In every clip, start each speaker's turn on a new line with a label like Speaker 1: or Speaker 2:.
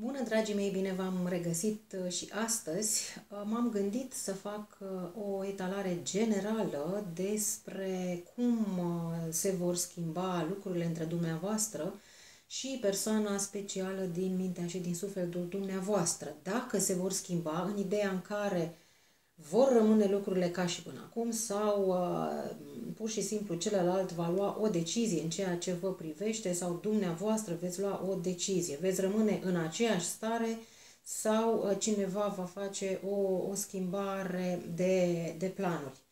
Speaker 1: Bună, dragii mei, bine v-am regăsit uh, și astăzi. Uh, m-am gândit să fac uh, o etalare generală despre cum se vor schimba lucrurile între dumneavoastră și persoana specială din mintea și din sufletul dumneavoastră. Dacă se vor schimba în ideea în care vor rămâne lucrurile ca și până acum sau uh, pur și simplu celălalt va lua o decizie în ceea ce vă privește sau dumneavoastră veți lua o decizie. Veți rămâne în aceeași stare sau uh, cineva va face o, o schimbare de, de planuri.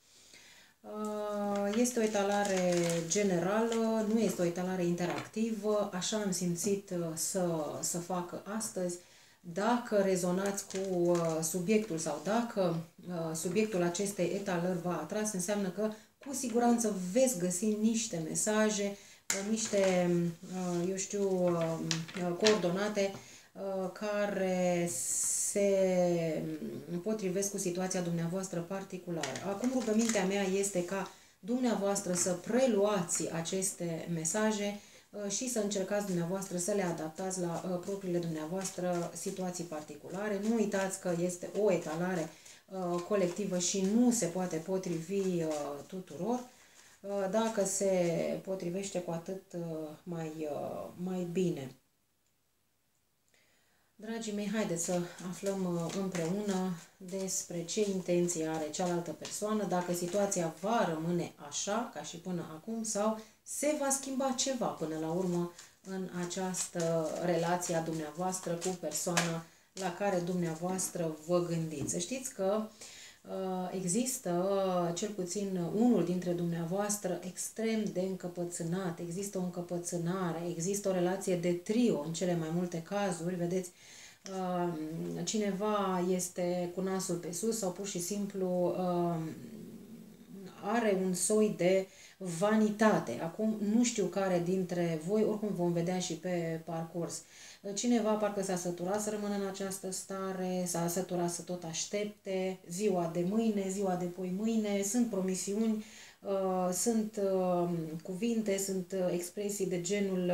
Speaker 1: Uh, este o etalare generală, nu este o etalare interactivă, așa am simțit uh, să, să fac astăzi dacă rezonați cu uh, subiectul sau dacă uh, subiectul acestei etalări v-a atras, înseamnă că cu siguranță veți găsi niște mesaje, uh, niște, uh, eu știu, uh, coordonate uh, care se potrivesc cu situația dumneavoastră particulară. Acum rugămintea mea este ca dumneavoastră să preluați aceste mesaje Uh, și să încercați dumneavoastră să le adaptați la uh, propriile dumneavoastră situații particulare. Nu uitați că este o etalare uh, colectivă și nu se poate potrivi tuturor. Dacă se potrivește cu atât mai, mai bine. Dragii mei, haideți să aflăm împreună despre ce intenție are cealaltă persoană, dacă situația va rămâne așa, ca și până acum, sau se va schimba ceva până la urmă în această relație a dumneavoastră cu persoana la care dumneavoastră vă gândiți. Să știți că uh, există cel puțin unul dintre dumneavoastră extrem de încăpățânat, există o încăpățânare, există o relație de trio în cele mai multe cazuri, vedeți, uh, cineva este cu nasul pe sus sau pur și simplu uh, are un soi de uh, vanitate. Acum nu știu care dintre voi, oricum vom vedea și pe parcurs. Cineva parcă s-a săturat să rămână în această stare, s-a săturat să tot aștepte, ziua de mâine, ziua de poi mâine, sunt promisiuni, uh, sunt uh, cuvinte, sunt uh, expresii de genul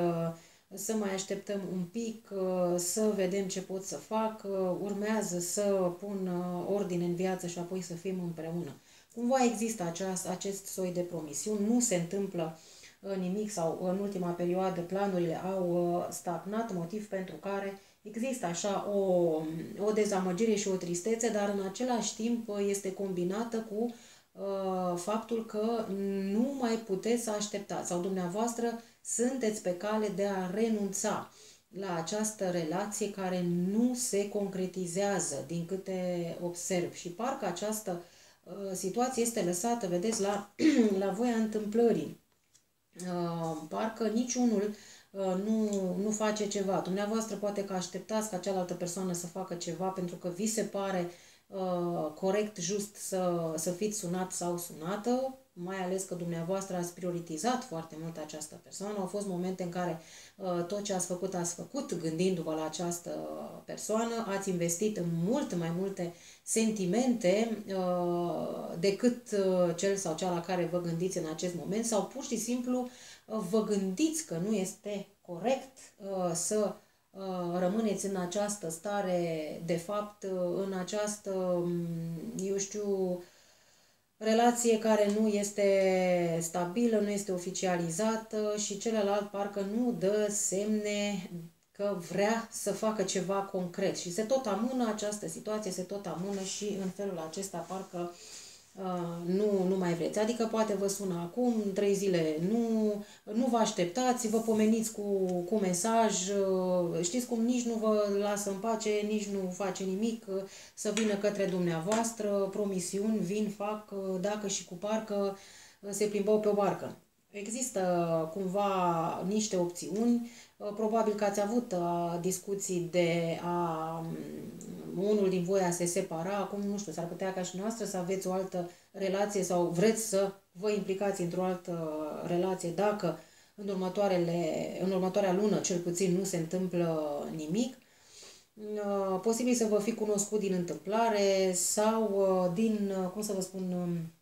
Speaker 1: să mai așteptăm un pic, să vedem ce pot să fac, urmează să pun ordine în viață și apoi să fim împreună. Cumva există aceast, acest soi de promisiuni, nu se întâmplă uh, nimic sau în ultima perioadă planurile au uh, stagnat, motiv pentru care există așa o, o dezamăgire și o tristețe, dar în același timp uh, este combinată cu uh, faptul că nu mai puteți să așteptați sau dumneavoastră sunteți pe cale de a renunța la această relație care nu se concretizează din câte observ. Și parcă această uh, Uh, situație este lăsată, vedeți, la, la voia întâmplării. Uh, parcă niciunul uh, nu, nu face ceva. Dumneavoastră poate că așteptați ca cealaltă persoană să facă ceva pentru că vi se pare corect, just să, să fiți sunat sau sunată, mai ales că dumneavoastră ați prioritizat foarte mult această persoană. Au fost momente în care uh, tot ce ați făcut, ați făcut gândindu-vă la această persoană, ați investit în mult mai multe sentimente uh, decât uh, cel sau cea la care vă gândiți în acest moment sau pur și simplu uh, vă gândiți că nu este corect uh, să uh, rămâneți în această stare, de fapt, uh, în această, um, eu știu, relație care nu este stabilă, nu este oficializată și celălalt parcă nu dă semne că vrea să facă ceva concret. Și se tot amână această situație, se tot amână și în felul acesta parcă uh, nu, nu mai vreți. Adică poate vă sună acum, trei zile, nu, nu vă așteptați, vă pomeniți cu, cu mesaj, uh, știți cum nici nu vă lasă în pace, nici nu face nimic, uh, să vină către dumneavoastră, promisiuni, vin, fac, uh, dacă și cu parcă uh, se plimbau pe o barcă. Există cumva niște opțiuni, uh, probabil că ați avut uh, discuții de a um, unul din voi a se separa, acum nu știu, s-ar putea ca și noastră să aveți o altă relație sau vreți să vă implicați într-o altă relație dacă în, următoarele, în următoarea lună cel puțin nu se întâmplă nimic. Uh, posibil să vă fi cunoscut din întâmplare sau din, cum să vă spun, um,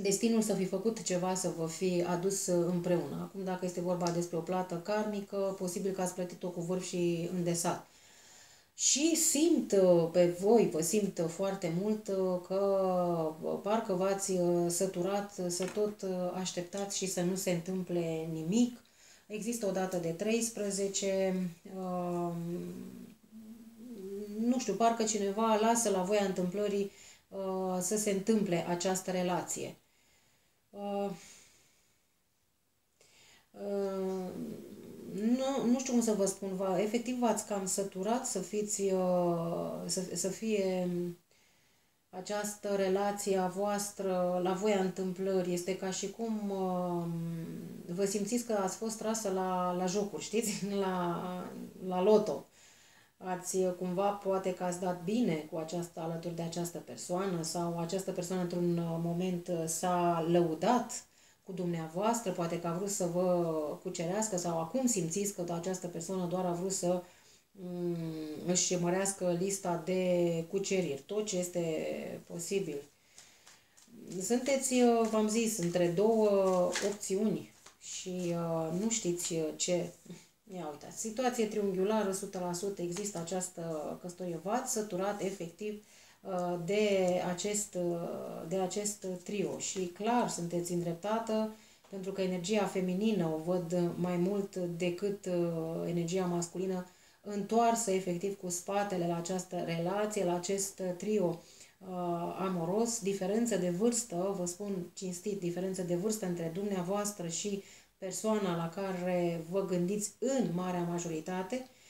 Speaker 1: destinul să fi făcut ceva să vă fi adus împreună. Acum, dacă este vorba despre o plată karmică, posibil că ați plătit-o cu vârf și îndesat. Și simt uh, pe voi, vă simt foarte mult uh, că uh, parcă v-ați săturat să tot așteptați și să nu se întâmple nimic. Există o dată de 13, um, nu știu, parcă cineva lasă la voia întâmplării să se întâmple această relație. Nu, nu știu cum să vă spun, va, efectiv v-ați cam săturat să fiți, uh, să, să fie această relație a voastră la voia întâmplării. Este ca și cum uh, vă simțiți că ați fost trasă la, la jocuri, știți? La, la loto. Ați cumva, poate că ați dat bine cu această, alături de această persoană sau această persoană într-un moment s-a lăudat cu dumneavoastră, poate că a vrut să vă cucerească sau acum simțiți că această persoană doar a vrut să mm, își mărească lista de cuceriri, tot ce este posibil. Sunteți, uh, v-am zis, între două opțiuni și uh, nu știți ce... Ia uitați, situație triunghiulară, 100% există această căsătorie. V-ați săturat efectiv Uh, de acest, uh, de acest trio. Și clar sunteți îndreptată pentru că energia feminină o văd mai mult decât uh, energia masculină întoarsă efectiv cu spatele la această relație, la acest trio amoros, diferență de vârstă, vă spun cinstit, diferență de vârstă între dumneavoastră și persoana la care vă gândiți în marea majoritate, Uh,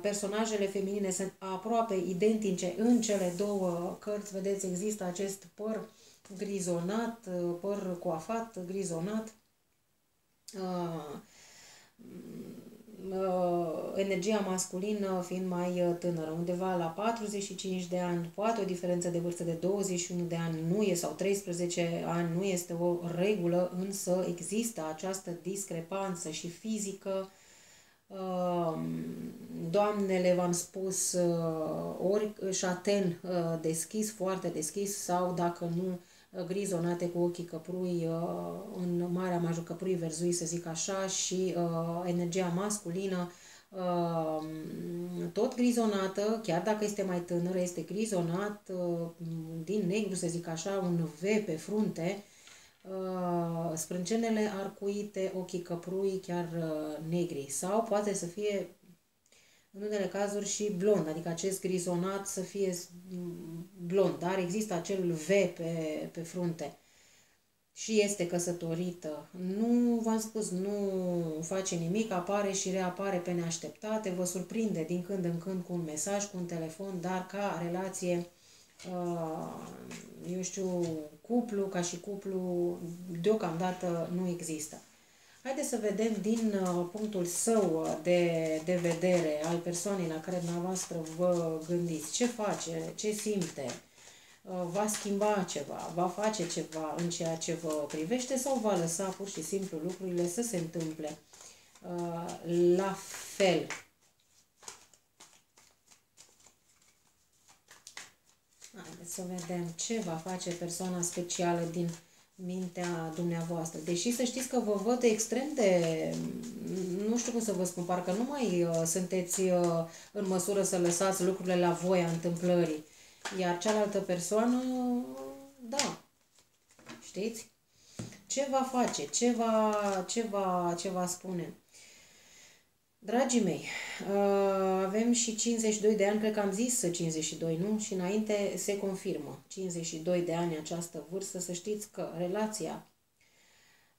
Speaker 1: personajele feminine sunt aproape identice în cele două cărți. Vedeți, există acest păr grizonat, uh, păr coafat, grizonat. Uh, energia masculină fiind mai tânără, undeva la 45 de ani, poate o diferență de vârstă de 21 de ani nu e, sau 13 ani nu este o regulă, însă există această discrepanță și fizică Doamnele, v-am spus, uh, ori șaten uh, deschis, foarte deschis, sau dacă nu, uh, grizonate cu ochii căprui, în marea major căprui verzui, să zic așa, și energia masculină, tot grizonată, chiar dacă este mai tânără, este grizonat din negru, să zic așa, un V pe frunte, uh, sprâncenele arcuite, ochii căprui chiar uh, negri. Sau poate să fie în unele cazuri și blond, adică acest grizonat să fie blond, dar există acel V pe, pe frunte. Și este căsătorită. Nu, v-am spus, nu face nimic, apare și reapare pe neașteptate, vă surprinde din când în când cu un mesaj, cu un telefon, dar ca relație Uh, eu știu, cuplu, ca și cuplu, deocamdată nu există. Haideți să vedem din uh, punctul său de, de vedere al persoanei la care dumneavoastră vă gândiți. Ce face, ce simte, uh, va schimba ceva, va face ceva în ceea ce vă privește sau va lăsa pur și simplu lucrurile să se întâmple la fel. Haideți să vedem ce va face persoana specială din mintea dumneavoastră. Deși să știți că vă văd extrem de, nu știu cum să vă spun, parcă nu mai uh, sunteți uh, în măsură să lăsați lucrurile la voia întâmplării. Iar cealaltă persoană, da, știți? Ce va face? Ce va, ce va, ce va spune? Dragii mei, uh, avem și 52 de ani, cred că am zis 52, nu? Și înainte se confirmă 52 de ani această vârstă, să știți că relația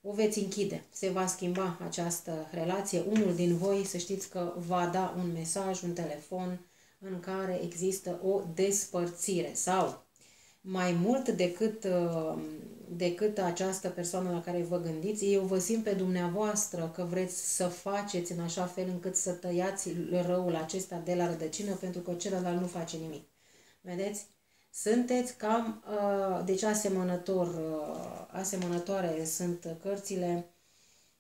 Speaker 1: o veți închide, se va schimba această relație. Unul din voi, să știți că va da un mesaj, un telefon în care există o despărțire sau mai mult decât, uh, decât această persoană la care vă gândiți, eu vă simt pe dumneavoastră că vreți să faceți în așa fel încât să tăiați răul acesta de la rădăcină, pentru că celălalt nu face nimic. Vedeți? Sunteți cam, uh, deci asemănător, uh, asemănătoare sunt cărțile.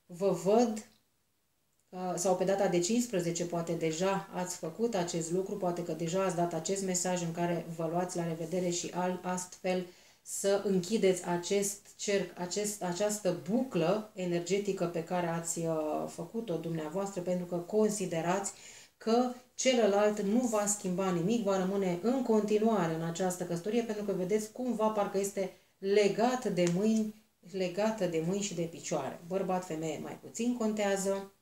Speaker 1: Vă văd Uh, sau pe data de 15 poate deja ați făcut acest lucru, poate că deja ați dat acest mesaj în care vă luați la revedere și astfel să închideți acest cerc, acest, această buclă energetică pe care ați uh, făcut-o dumneavoastră pentru că considerați că celălalt nu va schimba nimic, va rămâne în continuare în această căsătorie, pentru că vedeți cumva parcă este legat de mâini, legată de mâini și de picioare. Bărbat, femeie mai puțin contează.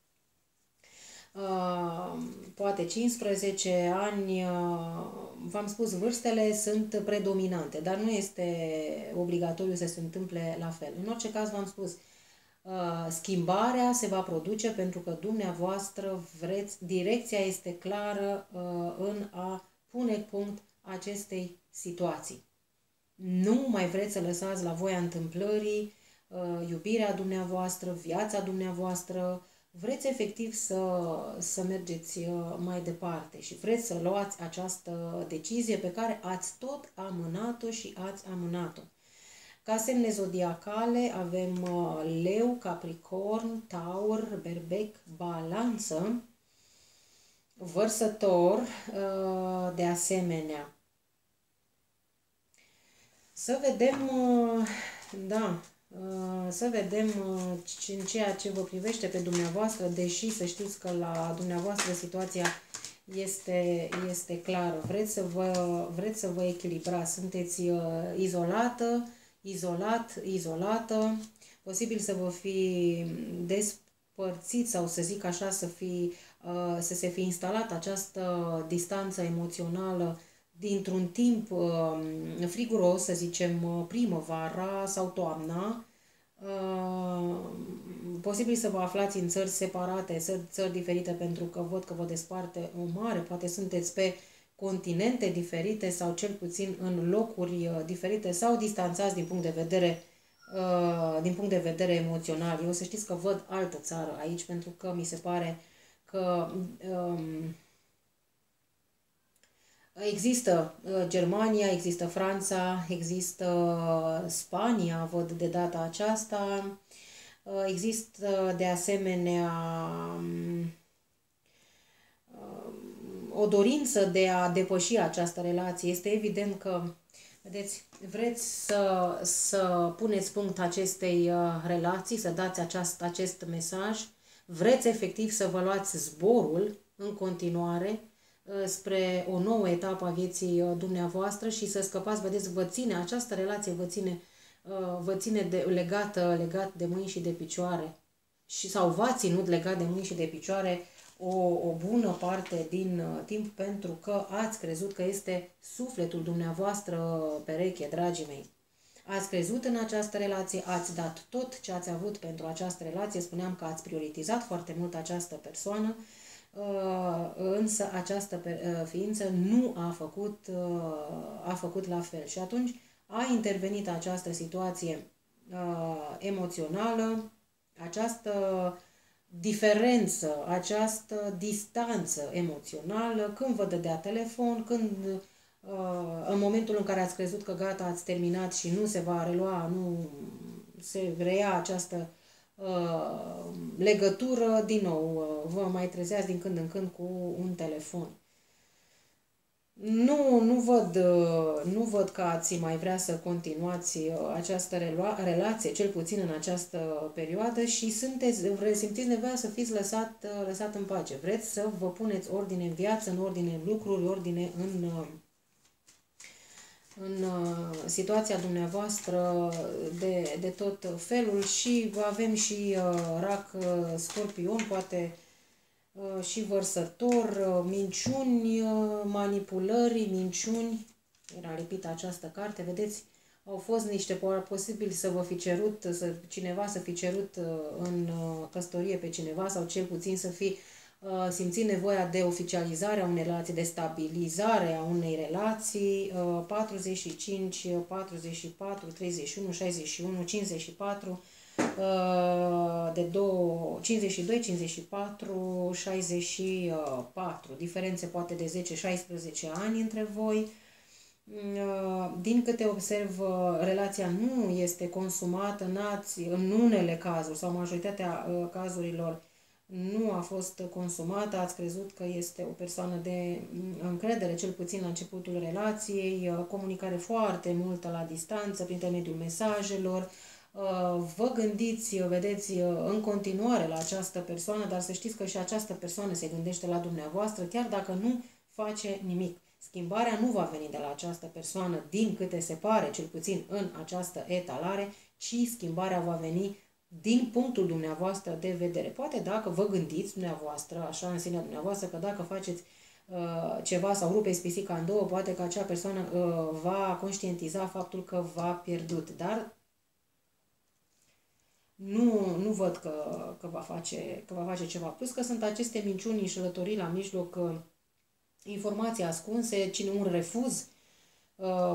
Speaker 1: Uh, poate 15 ani, uh, v-am spus, vârstele sunt predominante, dar nu este obligatoriu să se întâmple la fel. În orice caz, v-am spus, Uh, schimbarea se va produce pentru că dumneavoastră vreți, direcția este clară uh, în a pune punct acestei situații. Nu mai vreți să lăsați la voia întâmplării uh, iubirea dumneavoastră, viața dumneavoastră, vreți efectiv să, să mergeți mai departe și vreți să luați această decizie pe care ați tot amânat-o și ați amânat-o. Ca semne zodiacale avem uh, Leu, Capricorn, Taur, Berbec, Balanță, Vărsător, uh, de asemenea. Să vedem, uh, da, să vedem în ceea ce vă privește pe dumneavoastră, deși să știți că la dumneavoastră situația este, este clară. Vreți să vă, vreți să vă echilibrați, sunteți izolată, izolat, izolată, posibil să vă fi despărțit sau să zic așa, să, fi, uh, să se fi instalat această distanță emoțională dintr-un timp uh, friguros, să zicem uh, primăvara sau toamna, posibil să vă aflați în țări separate, țări, țări diferite, pentru că văd că vă desparte o mare, poate sunteți pe continente diferite sau cel puțin în locuri uh, diferite sau distanțați din punct de vedere uh, din punct de vedere emoțional. Eu să știți că văd altă țară aici pentru că mi se pare că um, există uh, Germania, există Franța, există Spania, văd de data aceasta, există de asemenea um, o dorință de a depăși această relație. Este evident că, vedeți, vreți să, să puneți punct acestei uh, relații, să dați aceast, acest mesaj, vreți efectiv să vă luați zborul în continuare. uh, spre o nouă etapă a vieții uh, dumneavoastră și să scăpați, vedeți, vă ține, această relație vă ține, vă ține de, legată, legat de mâini și de picioare. Și sau v-a ținut legat de mâini și de picioare o, o bună parte din uh, timp pentru că ați crezut că este sufletul dumneavoastră pereche, dragii mei. Ați crezut în această relație, ați dat tot ce ați avut pentru această relație, spuneam că ați prioritizat foarte mult această persoană, uh, însă această uh, ființă nu a făcut, a făcut la fel. Și atunci a intervenit această situație emoțională, această diferență, această distanță emoțională, când vă dădea telefon, când uh, în momentul în care ați crezut că gata, ați terminat și nu se va relua, nu se reia această uh, legătură, din nou uh, vă mai trezeați din când în când cu un telefon. Nu, nu văd, uh, nu văd că ați mai vrea să continuați uh, această relație, cel puțin în această perioadă și sunteți, simțiți nevoia să fiți lăsat, uh, lăsat în pace. Vreți să vă puneți ordine în viață, în ordine în lucruri, ordine în, în situația dumneavoastră de, de tot felul și avem și rac scorpion, poate Uh, și vărsător, uh, minciuni, uh, manipulări, minciuni. Era lipită această carte, vedeți? Au fost niște posibil să vă fi cerut, să, cineva să fi cerut în căsătorie pe cineva sau cel puțin să fi simțit nevoia de oficializare a unei relații, de stabilizare a unei relații, 45, 44, 31, 61, 54, Uh, de 2, 52, 54, 64. Diferențe poate de 10-16 ani între voi. Uh, din câte observ, uh, relația nu este consumată, n-ați, în unele cazuri sau majoritatea cazurilor nu a fost consumată, ați crezut că este o persoană de încredere, cel puțin la începutul relației, comunicare foarte multă la distanță, prin intermediul mesajelor, vă gândiți, vedeți, în continuare la această persoană, dar să știți că și această persoană se gândește la dumneavoastră, chiar dacă nu face nimic. Schimbarea nu va veni de la această persoană, din câte se pare, cel puțin în această etalare, ci schimbarea va veni din punctul dumneavoastră de vedere. Poate dacă vă gândiți dumneavoastră, așa în sinea dumneavoastră, că dacă faceți uh, ceva sau rupeți pisica în două, poate că acea persoană uh, va conștientiza faptul că v-a pierdut. Dar nu, nu văd că, că, va face, că va face ceva. Plus că sunt aceste minciuni înșelătorii la mijloc, uh, informații ascunse, cine un refuz, uh,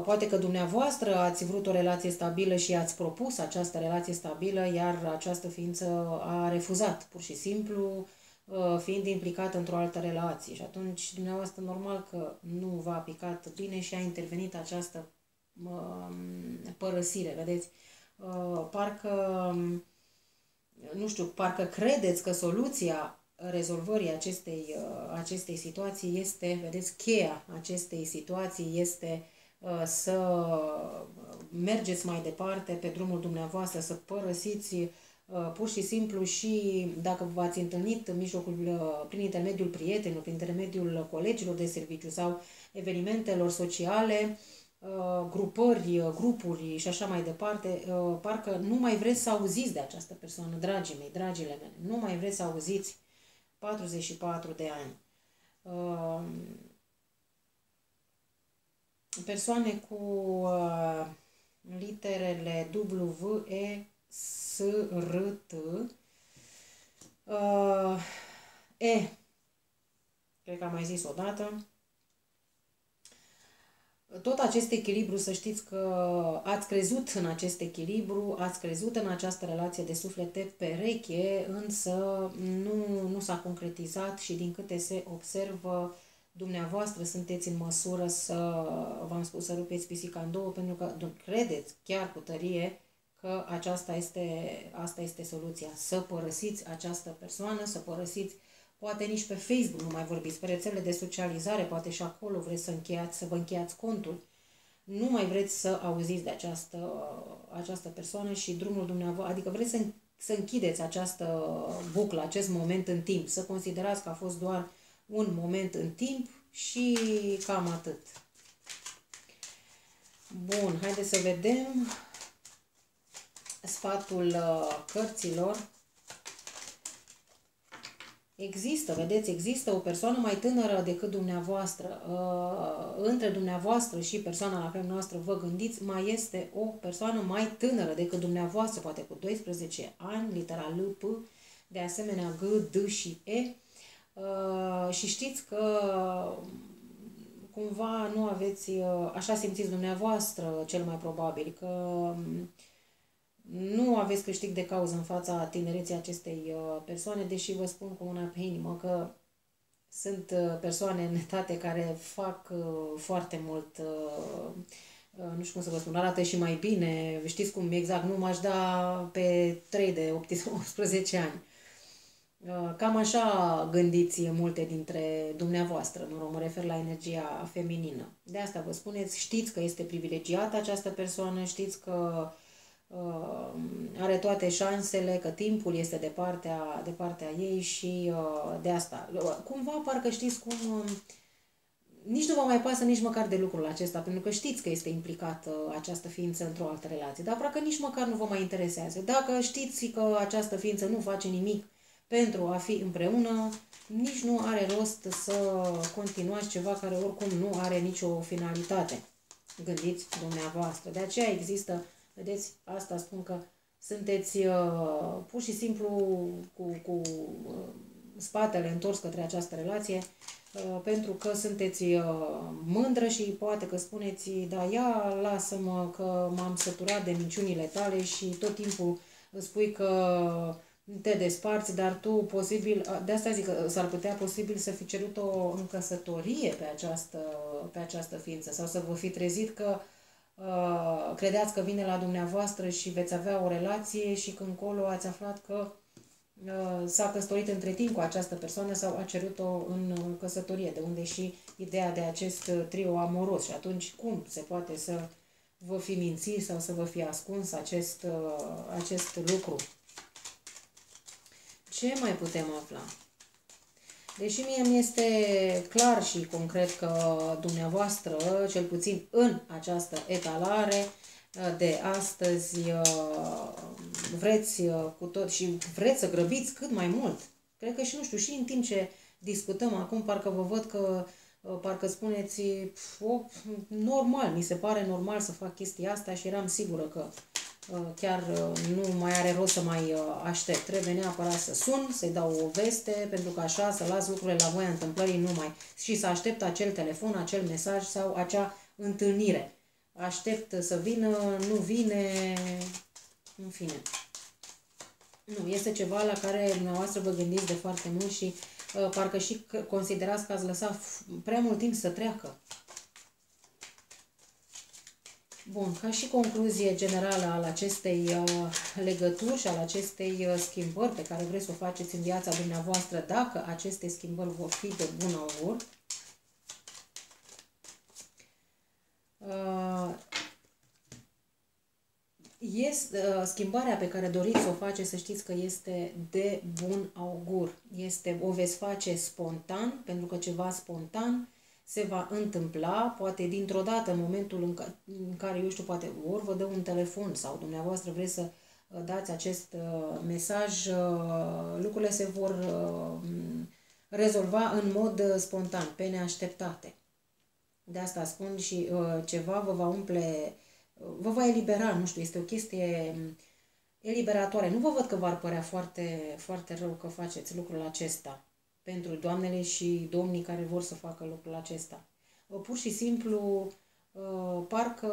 Speaker 1: poate că dumneavoastră ați vrut o relație stabilă și ați propus această relație stabilă, iar această ființă a refuzat, pur și simplu, uh, fiind implicată într-o altă relație. Și atunci, dumneavoastră, normal că nu v-a picat bine și a intervenit această părăsire, vedeți? Parcă nu știu, parcă credeți că soluția rezolvării acestei, uh, acestei situații este, vedeți, cheia acestei situații este uh, să mergeți mai departe pe drumul dumneavoastră, să părăsiți uh, pur și simplu și dacă v-ați întâlnit în mijlocul, prin intermediul prietenilor, prin intermediul colegilor de serviciu sau evenimentelor sociale, Uh, grupări, uh, grupuri și așa mai departe, uh, parcă nu mai vreți să auziți de această persoană, dragii mei, dragile mele. Nu mai vreți să auziți 44 de ani. Persoane cu literele W, E, S, R, T, E, cred că am mai zis odată, tot acest echilibru, să știți că ați crezut în acest echilibru, ați crezut în această relație de suflete pereche, însă nu, nu s-a concretizat și din câte se observă, dumneavoastră sunteți în măsură să, v-am spus, să rupeți pisica în două, pentru că credeți chiar cu tărie că aceasta este, asta este soluția. Să părăsiți această persoană, să părăsiți Poate nici pe Facebook nu mai vorbiți, pe rețelele de socializare, poate și acolo vreți să, încheiați, să vă încheiați contul. Nu mai vreți să auziți de această, această persoană și drumul dumneavoastră, adică vreți să, să închideți această buclă, acest moment în timp, să considerați că a fost doar un moment în timp și cam atât. Bun, haideți să vedem sfatul uh, cărților Există, vedeți, există o persoană mai tânără decât dumneavoastră. Uh, între dumneavoastră și persoana la care noastră vă gândiți, mai este o persoană mai tânără decât dumneavoastră, poate cu 12 ani, litera L, P, de asemenea G, D și E. Uh, și știți că cumva nu aveți, uh, așa simțiți dumneavoastră cel mai probabil, că nu aveți câștig de cauză în fața tinereții acestei uh, persoane, deși vă spun cu una pe inimă că sunt uh, persoane netate care fac uh, foarte mult, nu știu cum să vă spun, arată și mai bine, știți cum exact, nu m-aș da pe 3 de 18 ani. Cam așa gândiți multe dintre dumneavoastră, mă rog, mă refer la energia feminină. De asta vă spuneți, știți că este privilegiată această persoană, știți că uh, are toate șansele, că timpul este de partea, de partea ei și uh, de asta. Cumva parcă știți cum... Uh, nici nu vă mai pasă nici măcar de lucrul acesta, pentru că știți că este implicată uh, această ființă într-o altă relație, dar parcă nici măcar nu vă mai interesează. Dacă știți că această ființă nu face nimic pentru a fi împreună, nici nu are rost să continuați ceva care oricum nu are nicio finalitate. Gândiți dumneavoastră. De aceea există Vedeți, asta spun că sunteți uh, pur și simplu cu, cu uh, spatele întors către această relație uh, pentru că sunteți uh, mândră și poate că spuneți, da, ia, lasă-mă că m-am săturat de minciunile tale și tot timpul spui că te desparți, dar tu posibil, de asta zic că s-ar putea posibil să fi cerut o încăsătorie pe această, pe această ființă sau să vă fi trezit că Uh, credeați că vine la dumneavoastră și veți avea o relație și când colo ați aflat că uh, s-a căsătorit între timp cu această persoană sau a cerut-o în căsătorie, de unde și ideea de acest trio amoros. Și atunci cum se poate să vă fi mințit sau să vă fi ascuns acest, acest lucru. Ce mai putem afla? Deși mie mi este clar și concret că dumneavoastră, cel puțin în această etalare uh, de astăzi, uh, vreți uh, cu tot și vreți să grăbiți cât mai mult. Cred că și nu știu, și în timp ce discutăm acum, parcă vă văd că parcă spuneți, o, normal, mi se pare normal să fac chestia asta și eram sigură că Uh, chiar uh, nu mai are rost să mai uh, aștept. Trebuie neapărat să sun, să-i dau o veste, pentru că așa să las lucrurile la voia întâmplării numai și să aștept acel telefon, acel mesaj sau acea întâlnire. Aștept să vină, nu vine, în fine. Nu, este ceva la care dumneavoastră vă gândiți de foarte mult și uh, parcă și considerați că ați lăsat prea mult timp să treacă. Bun, ca și concluzie generală al acestei uh, legături și al acestei uh, schimbări pe care vreți să o faceți în viața dumneavoastră, dacă aceste schimbări vor fi de bun augur, uh, este, uh, schimbarea pe care doriți să o faceți, să știți că este de bun augur. Este, o veți face spontan, pentru că ceva spontan se va întâmpla, poate dintr-o dată, în momentul în, ca, în care, eu știu, poate ori vă dă un telefon sau dumneavoastră vreți să uh, dați acest uh, mesaj, uh, lucrurile se vor uh, rezolva în mod uh, spontan, pe neașteptate. De asta spun și uh, ceva vă va umple, uh, vă va elibera, nu știu, este o chestie um, eliberatoare. Nu vă văd că v-ar părea foarte, foarte rău că faceți lucrul acesta pentru doamnele și domnii care vor să facă lucrul acesta. Pur și simplu, uh, parcă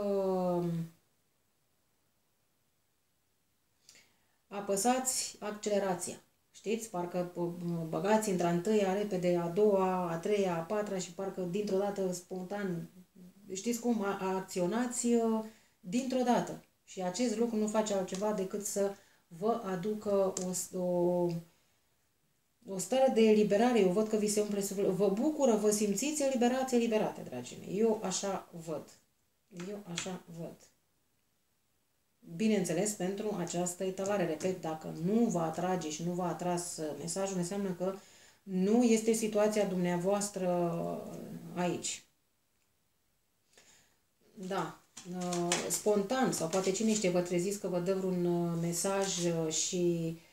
Speaker 1: apăsați accelerația. Știți? Parcă uh, băgați într-a întâia repede, a doua, a treia, a patra și parcă dintr-o dată spontan, știți cum, acționați uh, dintr-o dată. Și acest lucru nu face altceva decât să vă aducă o, o o stare de eliberare. Eu văd că vi se umple sufletul. Vă bucură, vă simțiți eliberați, eliberate, dragii mei. Eu așa văd. Eu așa văd. Bineînțeles, pentru această etalare, repet, dacă nu vă atrage și nu vă atras mesajul, înseamnă că nu este situația dumneavoastră aici. Da, uh, spontan sau poate cine știe, vă treziți că vă dă vreun uh, mesaj și Uh,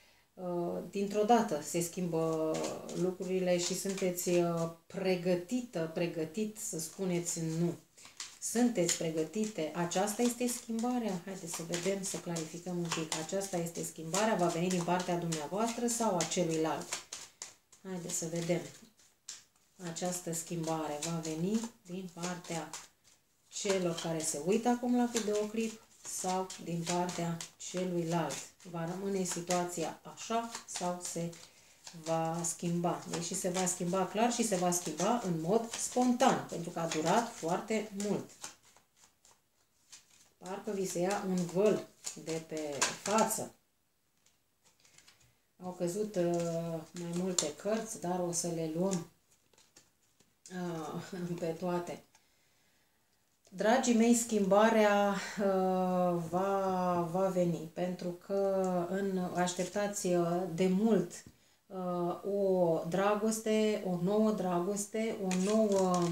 Speaker 1: dintr-o dată se schimbă lucrurile și sunteți uh, pregătită, pregătit să spuneți nu. Sunteți pregătite. Aceasta este schimbarea. Haideți să vedem, să clarificăm un pic. Aceasta este schimbarea. Va veni din partea dumneavoastră sau a celuilalt? Haideți să vedem. Această schimbare va veni din partea celor care se uită acum la videoclip sau din partea celuilalt. Va rămâne situația așa sau se va schimba. Deși se va schimba clar și se va schimba în mod spontan, pentru că a durat foarte mult. Parcă vi se ia un văl de pe față. Au căzut uh, mai multe cărți, dar o să le luăm uh, pe toate. Dragii mei, schimbarea uh, va, va veni, pentru că în așteptați uh, de mult uh, o dragoste, o nouă dragoste, o nouă,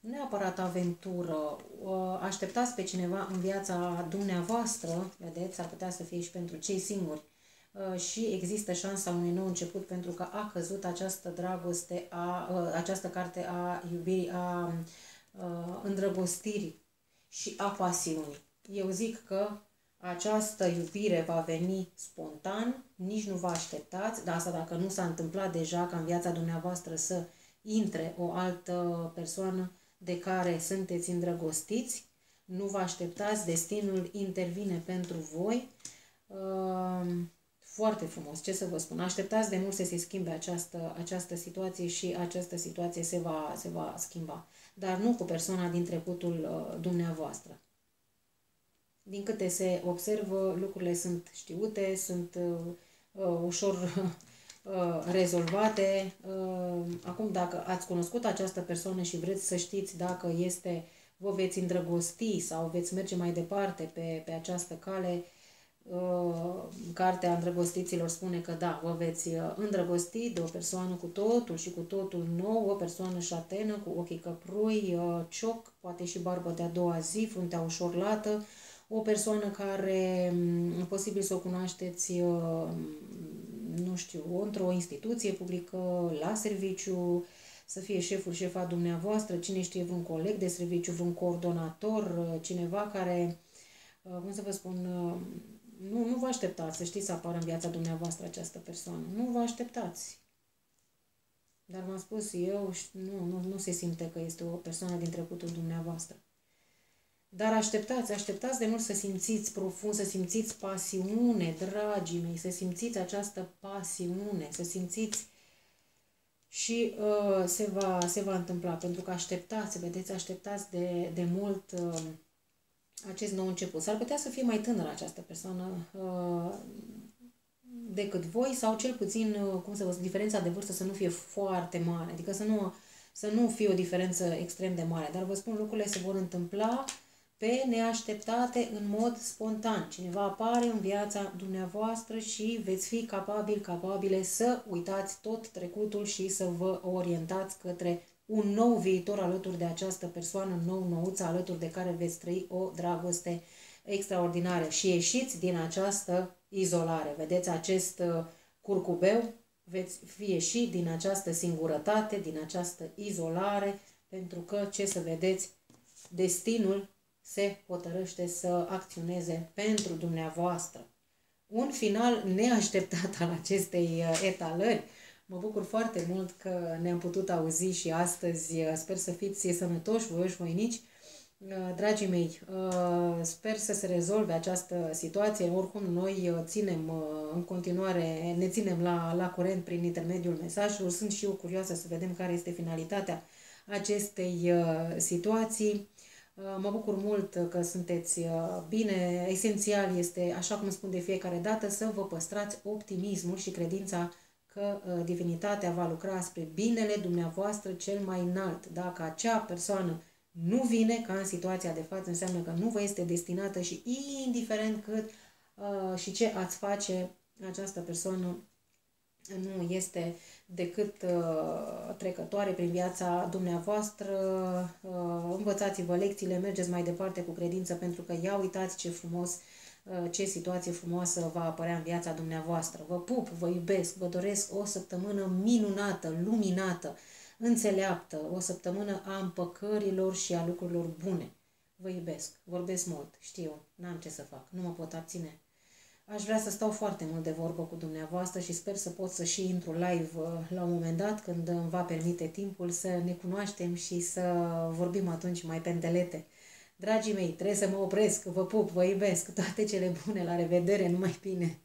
Speaker 1: neapărat aventură, uh, așteptați pe cineva în viața dumneavoastră, vedeți, ar putea să fie și pentru cei singuri, uh, și există șansa unui nou început pentru că a căzut această dragoste, a, uh, această carte a iubirii, a uh, îndrăgostirii și a pasiunii. Eu zic că această iubire va veni spontan, nici nu vă așteptați, dar asta dacă nu s-a întâmplat deja ca în viața dumneavoastră să intre o altă persoană de care sunteți îndrăgostiți, nu vă așteptați, destinul intervine pentru voi. Uh, foarte frumos, ce să vă spun. Așteptați de mult să se schimbe această, această situație și această situație se va, se va schimba dar nu cu persoana din trecutul uh, dumneavoastră. Din câte se observă, lucrurile sunt știute, sunt uh, uh ușor uh, rezolvate. Uh, acum, dacă ați cunoscut această persoană și vreți să știți dacă este vă veți îndrăgosti sau veți merge mai departe pe, pe această cale, uh, Cartea îndrăgostiților spune că da, vă veți uh, îndrăgosti de o persoană cu totul și cu totul nou, o persoană șatenă, cu ochii căprui, uh, cioc, poate și barbă de a doua zi, fruntea ușor lată, o persoană care mm, posibil să o cunoașteți, nu știu, într-o instituție publică, la serviciu, să fie șeful, șefa dumneavoastră, cine știe, vreun coleg de serviciu, vreun coordonator, cineva care, cum să vă spun, nu, nu vă așteptați să știți să apară în viața dumneavoastră această persoană. Nu vă așteptați. Dar v-am spus eu, nu, nu, nu se simte că este o persoană din trecutul dumneavoastră. Dar așteptați, așteptați de mult să simțiți profund, să simțiți pasiune, dragii mei, să simțiți această pasiune, să simțiți și uh, se, va, se va întâmpla, pentru că așteptați, vedeți, așteptați de, de mult uh, acest nou început. S-ar putea să fie mai tânără această persoană uh, decât voi sau cel puțin, uh, cum să vă spun, diferența de vârstă să nu fie foarte mare, adică să nu, să nu fie o diferență extrem de mare. Dar vă spun, lucrurile se vor întâmpla pe neașteptate în mod spontan. Cineva apare în viața dumneavoastră și veți fi capabil, capabile să uitați tot trecutul și să vă orientați către un nou viitor alături de această persoană, nou nouță alături de care veți trăi o dragoste extraordinară și ieșiți din această izolare. Vedeți acest uh, curcubeu? Veți fi ieși din această singurătate, din această izolare, pentru că, ce să vedeți, destinul se hotărăște să acționeze pentru dumneavoastră. Un final neașteptat al acestei uh, etalări Mă bucur foarte mult că ne-am putut auzi și astăzi. Sper să fiți sănătoși, voioși, voinici. Dragii mei, sper să se rezolve această situație. Oricum, noi ținem în continuare, ne ținem la, la curent prin intermediul mesajului. Sunt și eu curioasă să vedem care este finalitatea acestei situații. Mă bucur mult că sunteți bine. Esențial este, așa cum spun de fiecare dată, să vă păstrați optimismul și credința că uh, divinitatea va lucra spre binele dumneavoastră cel mai înalt. Dacă acea persoană nu vine, ca în situația de față, înseamnă că nu vă este destinată și indiferent cât uh, și ce ați face, această persoană nu este decât uh, trecătoare prin viața dumneavoastră. Uh, învățați-vă lecțiile, mergeți mai departe cu credință, pentru că ia uitați ce frumos Uh, ce situație frumoasă va apărea în viața dumneavoastră. Vă pup, vă iubesc, vă doresc o săptămână minunată, luminată, înțeleaptă, o săptămână a împăcărilor și a lucrurilor bune. Vă iubesc, vorbesc mult, știu, n-am ce să fac, nu mă pot abține. Aș vrea să stau foarte mult de vorbă cu dumneavoastră și sper să pot să și intru live uh, la un moment dat, când îmi va permite timpul, să ne cunoaștem și să vorbim atunci mai pendelete. Dragii mei, trebuie să mă opresc, vă pup, vă iubesc, toate cele bune, la revedere, numai bine!